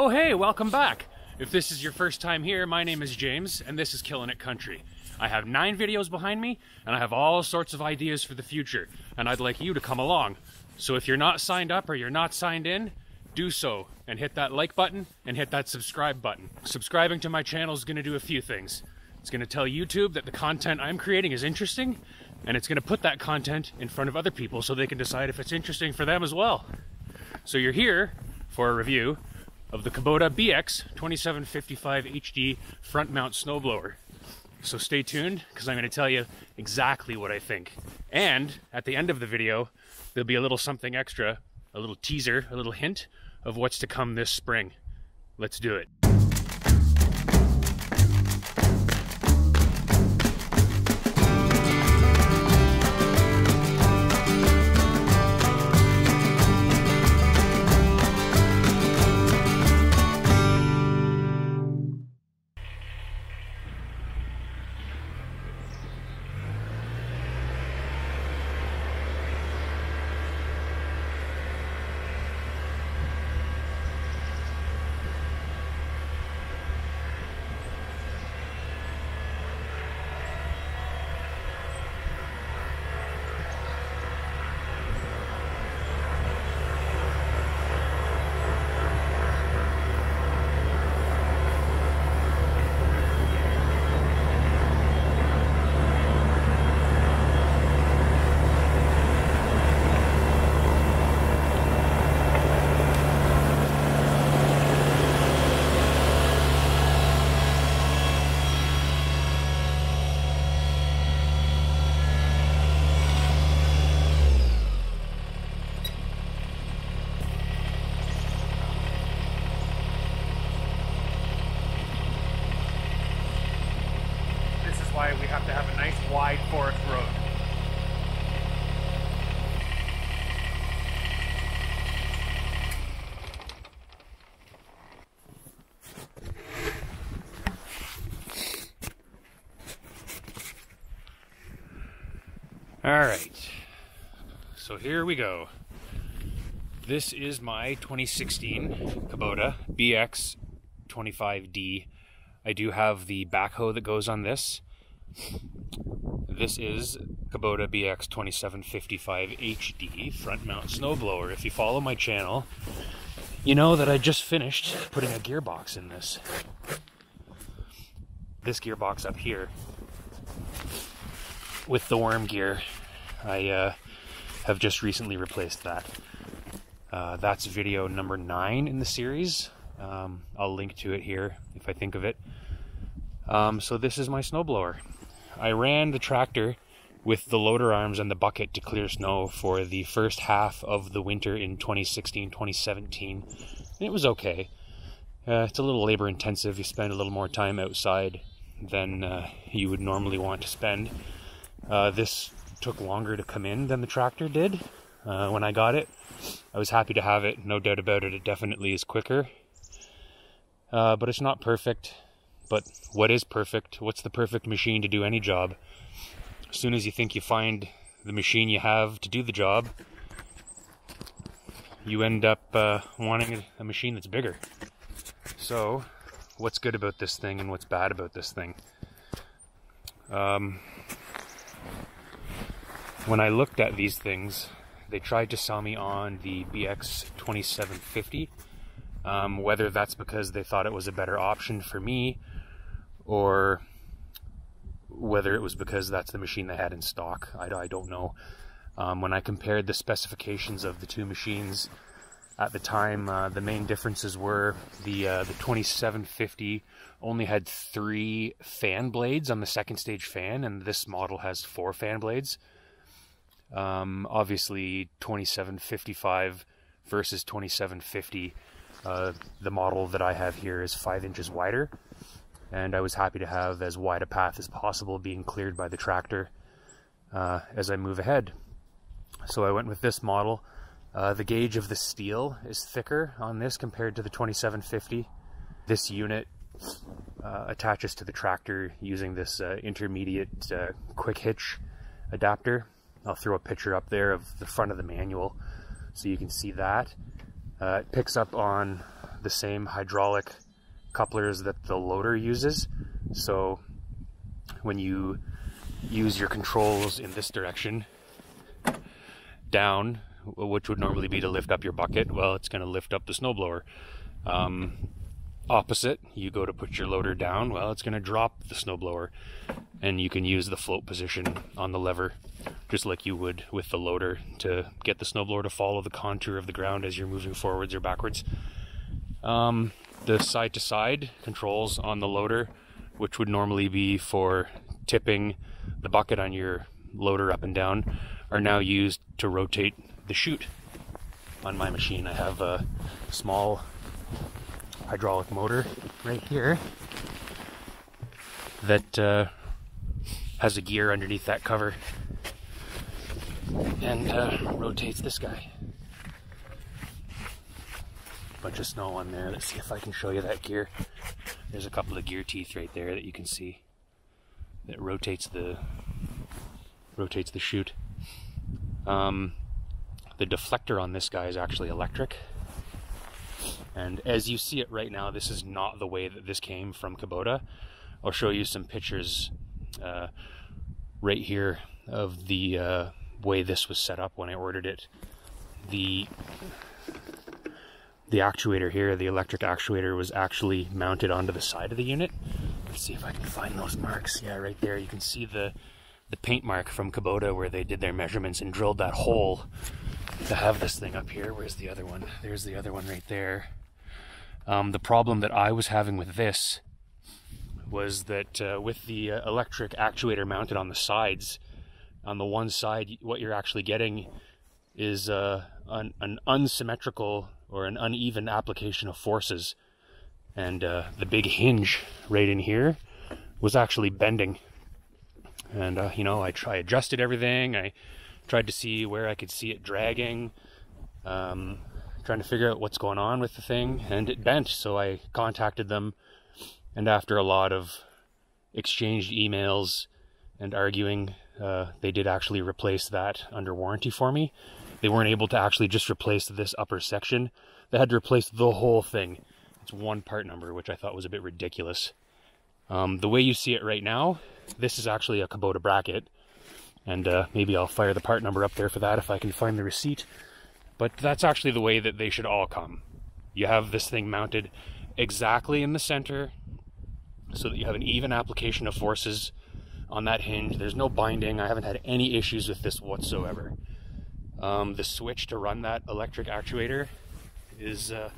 Oh, hey, welcome back. If this is your first time here, my name is James, and this is Killing It Country. I have nine videos behind me, and I have all sorts of ideas for the future, and I'd like you to come along. So if you're not signed up or you're not signed in, do so and hit that like button and hit that subscribe button. Subscribing to my channel is going to do a few things. It's going to tell YouTube that the content I'm creating is interesting, and it's going to put that content in front of other people so they can decide if it's interesting for them as well. So you're here for a review of the Kubota BX 2755 HD front mount snowblower. So stay tuned because I'm going to tell you exactly what I think. And at the end of the video, there'll be a little something extra, a little teaser, a little hint of what's to come this spring. Let's do it. All right, so here we go. This is my 2016 Kubota BX 25D. I do have the backhoe that goes on this. This is Kubota BX 2755 HD front mount snowblower. If you follow my channel, you know that I just finished putting a gearbox in this. This gearbox up here with the worm gear. I uh, have just recently replaced that. Uh, that's video number nine in the series. Um, I'll link to it here if I think of it. Um, so this is my snowblower. I ran the tractor with the loader arms and the bucket to clear snow for the first half of the winter in 2016-2017. And it was okay. Uh, it's a little labor intensive. You spend a little more time outside than uh, you would normally want to spend. Uh, this took longer to come in than the tractor did uh, when I got it. I was happy to have it, no doubt about it. It definitely is quicker. Uh, but it's not perfect. But what is perfect? What's the perfect machine to do any job? As soon as you think you find the machine you have to do the job, you end up uh, wanting a machine that's bigger. So, what's good about this thing and what's bad about this thing? Um, when I looked at these things, they tried to sell me on the BX 2750. Um, whether that's because they thought it was a better option for me, or whether it was because that's the machine they had in stock, I, I don't know. Um, when I compared the specifications of the two machines at the time, uh, the main differences were the uh, the 2750 only had three fan blades on the second stage fan, and this model has four fan blades. Um, obviously, 2755 versus 2750. Uh, the model that I have here is five inches wider, and I was happy to have as wide a path as possible being cleared by the tractor uh, as I move ahead. So I went with this model. Uh, the gauge of the steel is thicker on this compared to the 2750. This unit uh, attaches to the tractor using this uh, intermediate uh, quick hitch adapter. I'll throw a picture up there of the front of the manual so you can see that. Uh, it picks up on the same hydraulic couplers that the loader uses. So when you use your controls in this direction, down, which would normally be to lift up your bucket, well, it's going to lift up the snowblower. Um, opposite, you go to put your loader down, well, it's going to drop the snowblower. And you can use the float position on the lever, just like you would with the loader, to get the snowblower to follow the contour of the ground as you're moving forwards or backwards. Um, the side to side controls on the loader, which would normally be for tipping the bucket on your loader up and down, are now used to rotate the chute on my machine. I have a small hydraulic motor right here that uh, has a gear underneath that cover and uh, rotates this guy. Bunch of snow on there. Let's see if I can show you that gear. There's a couple of gear teeth right there that you can see that rotates the rotates the chute. Um, the deflector on this guy is actually electric. And as you see it right now, this is not the way that this came from Kubota. I'll show you some pictures uh, right here of the uh, way this was set up when I ordered it. The the actuator here, the electric actuator, was actually mounted onto the side of the unit. Let's see if I can find those marks. Yeah, right there. You can see the the paint mark from Kubota where they did their measurements and drilled that hole to have this thing up here. Where's the other one? There's the other one right there. Um, the problem that I was having with this was that uh, with the uh, electric actuator mounted on the sides, on the one side, what you're actually getting is uh, an, an, unsymmetrical or an uneven application of forces. And uh, the big hinge right in here was actually bending. And, uh, you know, I, try, adjusted everything. I tried to see where I could see it dragging. Um, trying to figure out what's going on with the thing, and it bent. So I contacted them, and after a lot of exchanged emails and arguing, uh, they did actually replace that under warranty for me. They weren't able to actually just replace this upper section. They had to replace the whole thing. It's one part number, which I thought was a bit ridiculous. Um, the way you see it right now, this is actually a Kubota bracket. And uh, maybe I'll fire the part number up there for that if I can find the receipt. But that's actually the way that they should all come. You have this thing mounted exactly in the center so that you have an even application of forces on that hinge. There's no binding. I haven't had any issues with this whatsoever. Um, the switch to run that electric actuator is uh,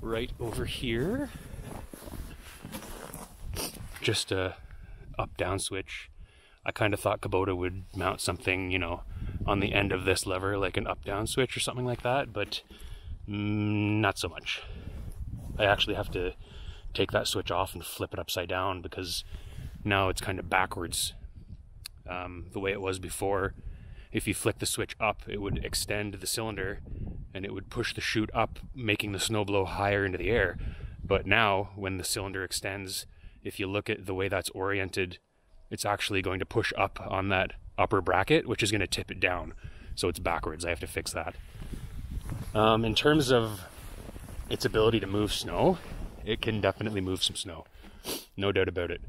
right over here. Just a up down switch. I kind of thought Kubota would mount something, you know, on the end of this lever, like an up down switch or something like that, but mm, not so much. I actually have to take that switch off and flip it upside down because now it's kind of backwards. Um, the way it was before, if you flick the switch up, it would extend the cylinder and it would push the chute up, making the snow blow higher into the air. But now, when the cylinder extends, if you look at the way that's oriented, it's actually going to push up on that upper bracket, which is going to tip it down. So it's backwards. I have to fix that. Um, in terms of its ability to move snow, it can definitely move some snow. No doubt about it.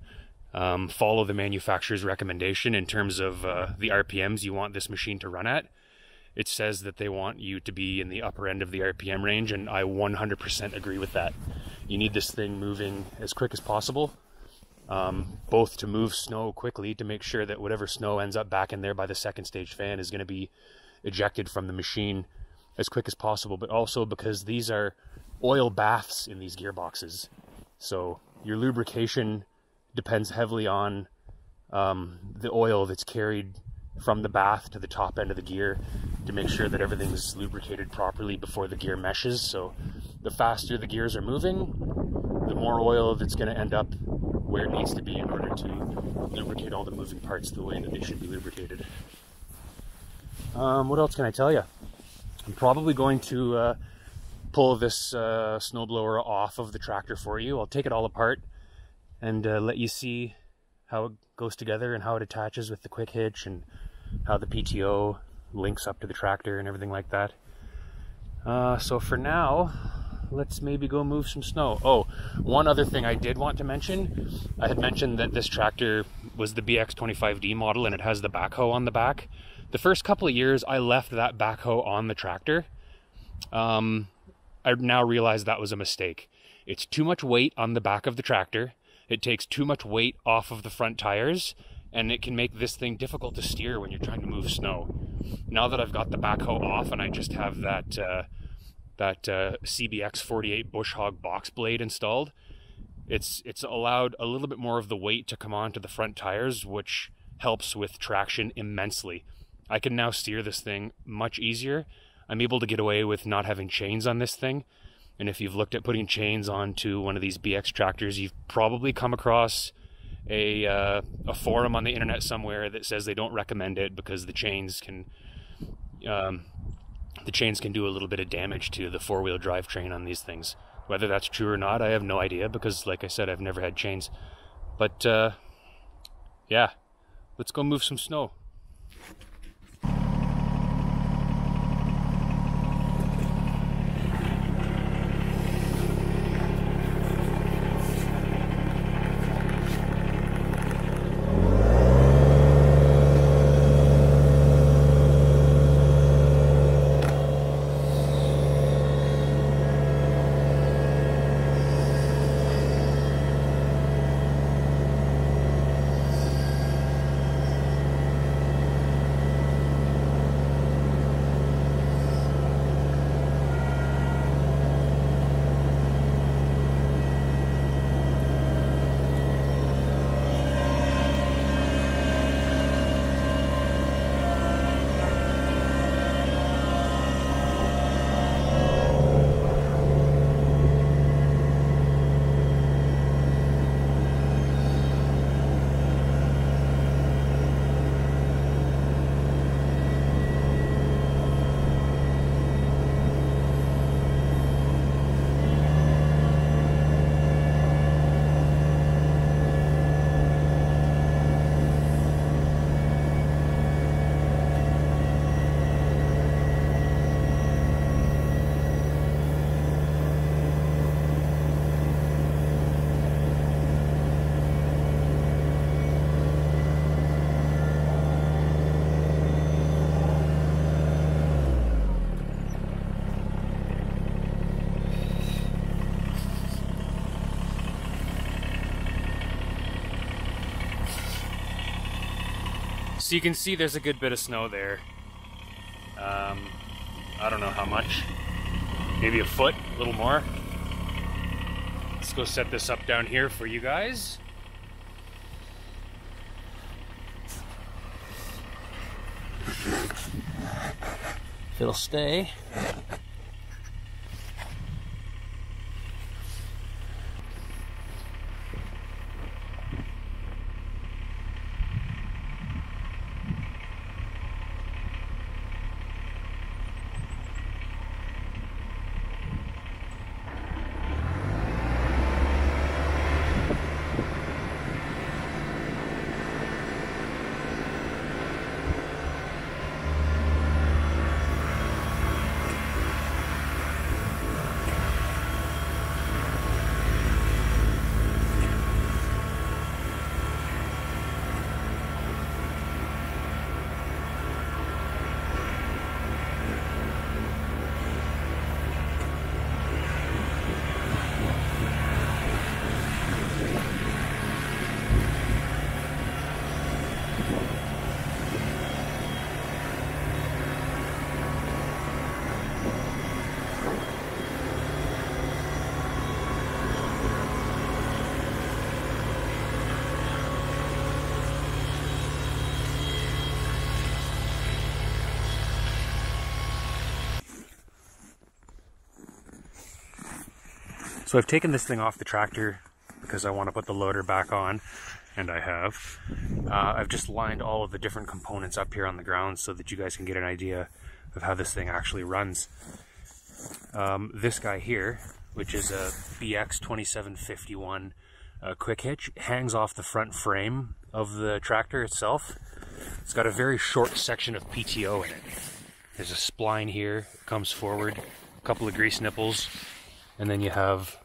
Um, follow the manufacturer's recommendation in terms of uh, the RPMs you want this machine to run at. It says that they want you to be in the upper end of the RPM range, and I 100% agree with that. You need this thing moving as quick as possible um, both to move snow quickly to make sure that whatever snow ends up back in there by the second stage fan is going to be ejected from the machine as quick as possible, but also because these are oil baths in these gearboxes. So your lubrication depends heavily on um, the oil that's carried from the bath to the top end of the gear to make sure that everything's lubricated properly before the gear meshes. So the faster the gears are moving, the more oil that's going to end up where it needs to be in order to lubricate all the moving parts the way that they should be lubricated. Um, what else can I tell you? I'm probably going to uh, pull this uh, snowblower off of the tractor for you. I'll take it all apart and uh, let you see how it goes together and how it attaches with the quick hitch and how the PTO links up to the tractor and everything like that. Uh, so for now, let's maybe go move some snow. Oh, one other thing I did want to mention. I had mentioned that this tractor was the BX25D model and it has the backhoe on the back. The first couple of years, I left that backhoe on the tractor. Um, I now realize that was a mistake. It's too much weight on the back of the tractor. It takes too much weight off of the front tires and it can make this thing difficult to steer when you're trying to move snow. Now that I've got the backhoe off and I just have that uh, that uh, CBX 48 bush hog box blade installed, it's it's allowed a little bit more of the weight to come onto the front tires, which helps with traction immensely. I can now steer this thing much easier. I'm able to get away with not having chains on this thing. And if you've looked at putting chains onto one of these BX tractors, you've probably come across a uh, a forum on the internet somewhere that says they don't recommend it because the chains can um, the chains can do a little bit of damage to the four wheel drive train on these things. Whether that's true or not, I have no idea because, like I said, I've never had chains. But uh, yeah, let's go move some snow. So you can see there's a good bit of snow there. Um, I don't know how much. Maybe a foot, a little more. Let's go set this up down here for you guys. It'll stay. So I've taken this thing off the tractor because I want to put the loader back on, and I have. Uh, I've just lined all of the different components up here on the ground so that you guys can get an idea of how this thing actually runs. Um, this guy here, which is a BX 2751 uh, quick hitch, hangs off the front frame of the tractor itself. It's got a very short section of PTO in it. There's a spline here, comes forward, a couple of grease nipples, And then you have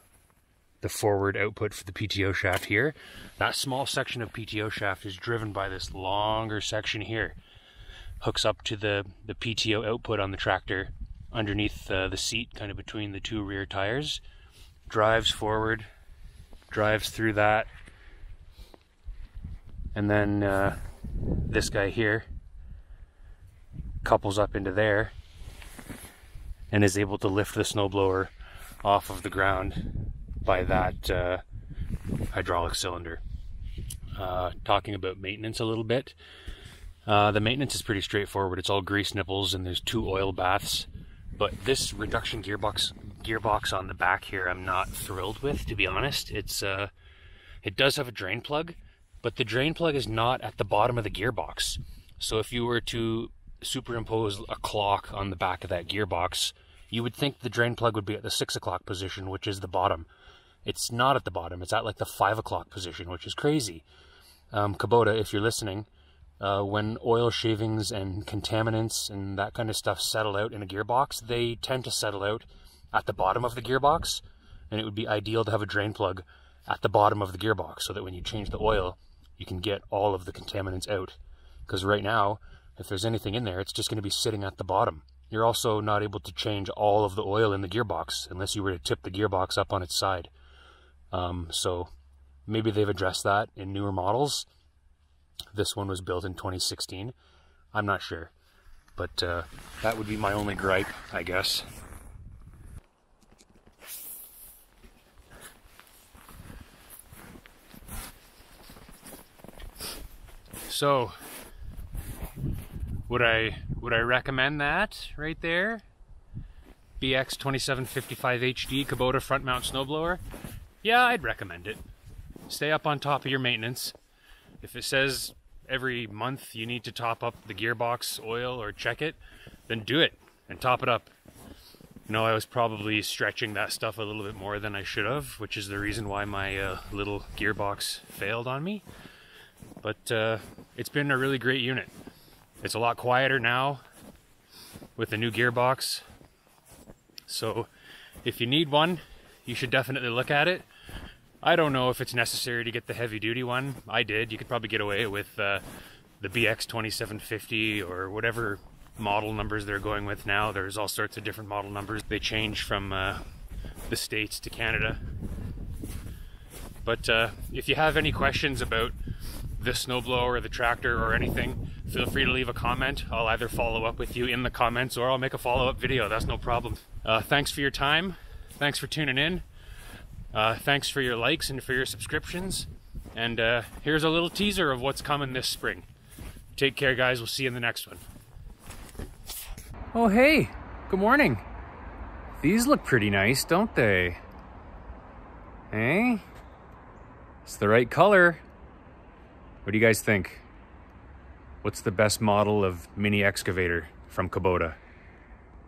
the forward output for the PTO shaft here. That small section of PTO shaft is driven by this longer section here. Hooks up to the, the PTO output on the tractor underneath uh, the seat, kind of between the two rear tires. Drives forward, drives through that. And then uh, this guy here couples up into there and is able to lift the snowblower off of the ground by that uh, hydraulic cylinder. Uh, talking about maintenance a little bit. Uh, the maintenance is pretty straightforward. It's all grease nipples and there's two oil baths. But this reduction gearbox gearbox on the back here, I'm not thrilled with, to be honest. It's uh, it does have a drain plug, but the drain plug is not at the bottom of the gearbox. So if you were to superimpose a clock on the back of that gearbox, you would think the drain plug would be at the six o'clock position, which is the bottom. It's not at the bottom. It's at like the five o'clock position, which is crazy. Um, Kubota, if you're listening, uh, when oil shavings and contaminants and that kind of stuff settle out in a gearbox, they tend to settle out at the bottom of the gearbox. And it would be ideal to have a drain plug at the bottom of the gearbox so that when you change the oil, you can get all of the contaminants out. Because right now, if there's anything in there, it's just going to be sitting at the bottom. You're also not able to change all of the oil in the gearbox unless you were to tip the gearbox up on its side. Um, so maybe they've addressed that in newer models. This one was built in 2016. I'm not sure. But uh, that would be my only gripe, I guess. So, would I would I recommend that right there? BX 2755 HD Kubota front mount snowblower? Yeah, I'd recommend it. Stay up on top of your maintenance. If it says every month you need to top up the gearbox oil or check it, then do it and top it up. You know, I was probably stretching that stuff a little bit more than I should have, which is the reason why my uh, little gearbox failed on me. But uh, it's been a really great unit. It's a lot quieter now with the new gearbox. So if you need one, you should definitely look at it. I don't know if it's necessary to get the heavy duty one. I did. You could probably get away with uh, the BX 2750 or whatever model numbers they're going with now. There's all sorts of different model numbers. They change from uh, the States to Canada. But uh, if you have any questions about the snowblower or the tractor or anything, feel free to leave a comment. I'll either follow up with you in the comments or I'll make a follow up video. That's no problem. Uh, thanks for your time. Thanks for tuning in. Uh, thanks for your likes and for your subscriptions. And uh, here's a little teaser of what's coming this spring. Take care, guys. We'll see you in the next one. Oh, hey. Good morning. These look pretty nice, don't they? Hey? It's the right color. What do you guys think? What's the best model of mini excavator from Kubota?